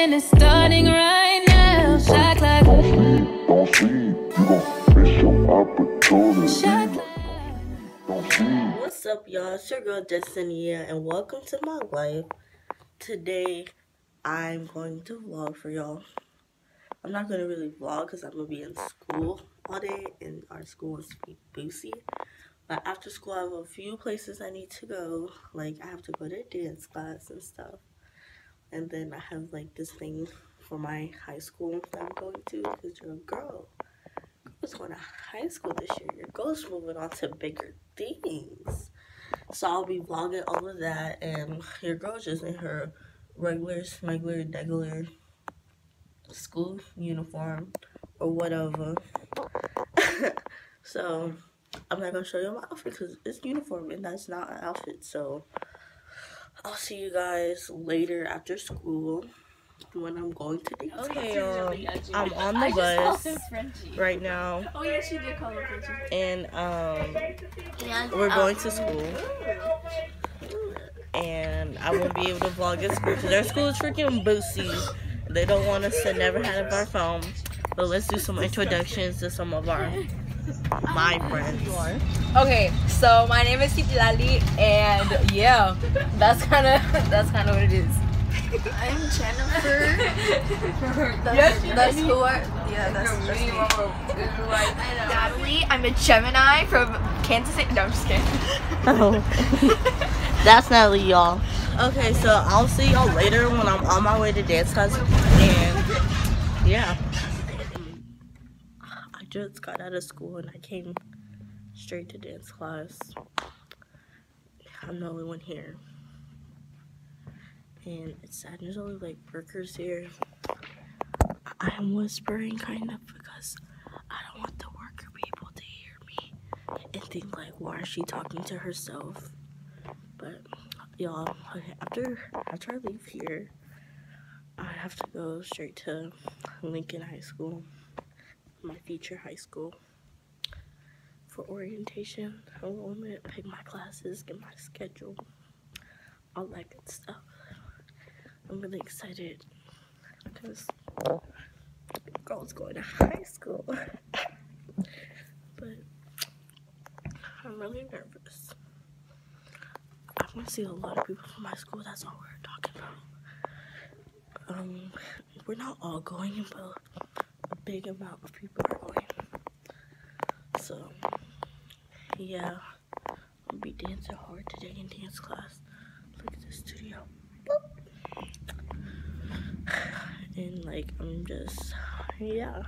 and it's starting right now. Shot clock. Don't sleep, you gon' miss your opportunity. Shot clock. What's up, y'all? It's your girl Destiny here, and welcome to my life. Today, I'm going to vlog for y'all. I'm not gonna really vlog because I'm gonna be in school all day, and our school is Boosie. But after school, I have a few places I need to go. Like I have to go to dance class and stuff, and then I have like this thing for my high school that I'm going to because you're a girl. Girl's going to high school this year. Your girl's moving on to bigger things. So I'll be vlogging all of that, and your girl's just in her regular, smuggler, degular school uniform or whatever. so I'm not gonna show you my outfit because it's uniform and that's not an outfit. So I'll see you guys later after school when I'm going to dance. Okay, y'all. I'm on the bus right now, Oh yeah, she did call him Frenchie. and um, we're going to school. And I won't be able to vlog at school because their school is freaking boozy. They don't want us to never have our phone. But let's do some introductions to some of our my friends. Okay, so my name is Kitilali, and yeah, that's kind of that's kind of what it is. I'm Jennifer. That's, that's who are. Yeah, that's, that's me. Natalie. I'm a Gemini from Kansas City. No, I'm just kidding. Oh. That's Natalie, y'all. Okay, so I'll see y'all later when I'm on my way to dance class. And yeah. Just got out of school and I came straight to dance class. I'm the only one here. And it's sad there's only like workers here. I am whispering kind of because I don't want the worker people to hear me and think like why is she talking to herself but y'all after after i leave here i have to go straight to lincoln high school my future high school for orientation enrollment pick my classes get my schedule all that good stuff i'm really excited because girls going to high school but I'm really nervous. I'm gonna see a lot of people from my school. That's all we're talking about. Um, we're not all going, but big amount of people are going. So, yeah, I'll be dancing hard today in dance class. Look at the studio. Boop. And like, I'm just, yeah.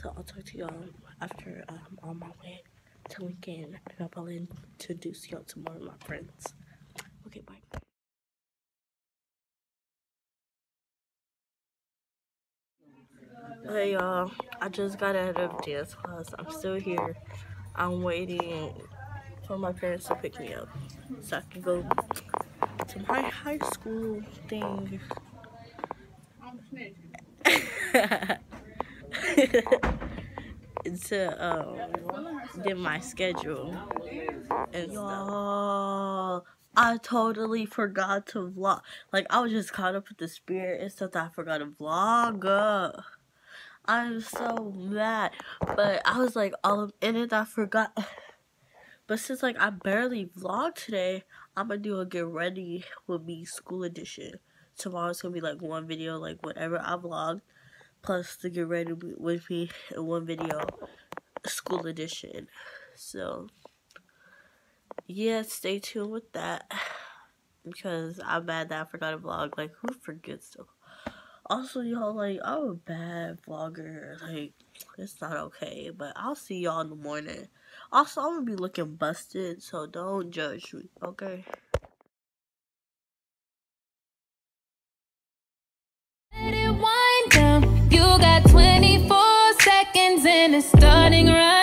So I'll talk to y'all after um, I'm on my way to Lincoln, and I'll probably introduce y'all to more of my friends. Okay, bye. Hey y'all, I just got out of dance class. I'm still here. I'm waiting for my parents to pick me up so I can go to my high school thing. to um get my schedule and y'all I totally forgot to vlog. Like I was just caught up with the spirit and stuff that I forgot to vlog. Uh, I'm so mad. But I was like all in it I forgot. But since like I barely vlogged today, I'm gonna do a get ready with me school edition. Tomorrow's gonna be like one video, like whatever I vlogged plus the get ready with me in one video school edition so yeah stay tuned with that because i'm mad that i forgot to vlog like who forgets to also y'all like i'm a bad vlogger like it's not okay but i'll see y'all in the morning also i'm gonna be looking busted so don't judge me okay. You got 24 seconds and it's starting right